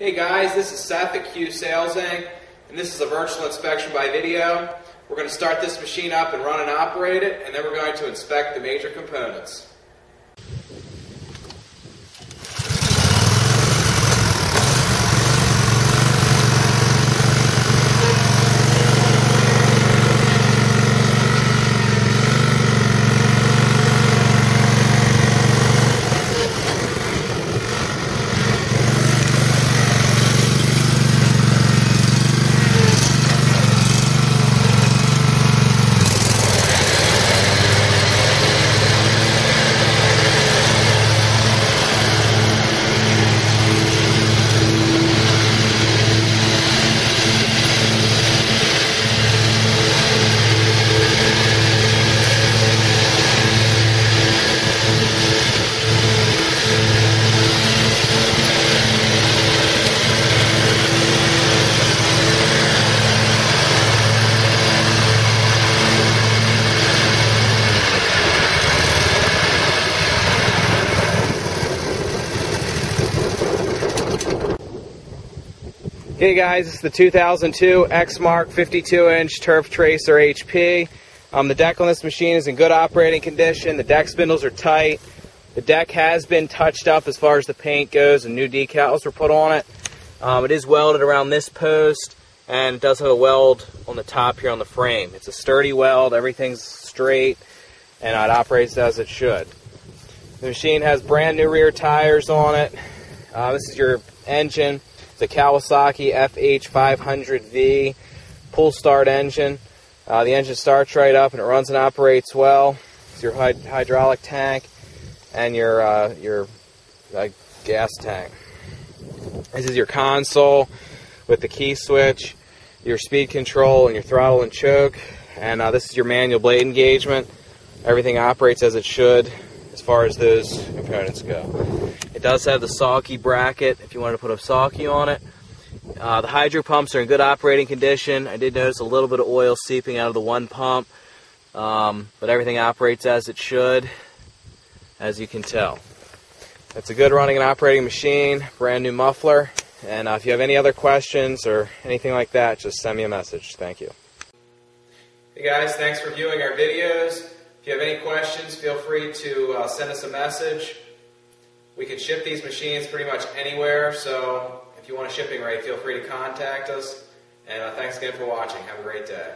Hey guys, this is Seth at Q Sales Inc. and this is a virtual inspection by video. We're going to start this machine up and run and operate it, and then we're going to inspect the major components. Hey guys, it's the 2002 Exmark 52 inch Turf Tracer HP. Um, the deck on this machine is in good operating condition. The deck spindles are tight. The deck has been touched up as far as the paint goes and new decals were put on it. Um, it is welded around this post and it does have a weld on the top here on the frame. It's a sturdy weld, everything's straight, and it operates as it should. The machine has brand new rear tires on it. Uh, this is your engine. A Kawasaki FH500V pull start engine. Uh, the engine starts right up and it runs and operates well. It's your hydraulic tank and your uh, your uh, gas tank. This is your console with the key switch, your speed control, and your throttle and choke. And uh, this is your manual blade engagement. Everything operates as it should as far as those components go. It does have the sulky bracket if you wanted to put a sulky on it. Uh, the hydro pumps are in good operating condition. I did notice a little bit of oil seeping out of the one pump, um, but everything operates as it should, as you can tell. It's a good running and operating machine, brand new muffler, and uh, if you have any other questions or anything like that, just send me a message. Thank you. Hey guys, thanks for viewing our videos. If you have any questions, feel free to uh, send us a message. We can ship these machines pretty much anywhere, so if you want a shipping rate, feel free to contact us. And uh, thanks again for watching. Have a great day.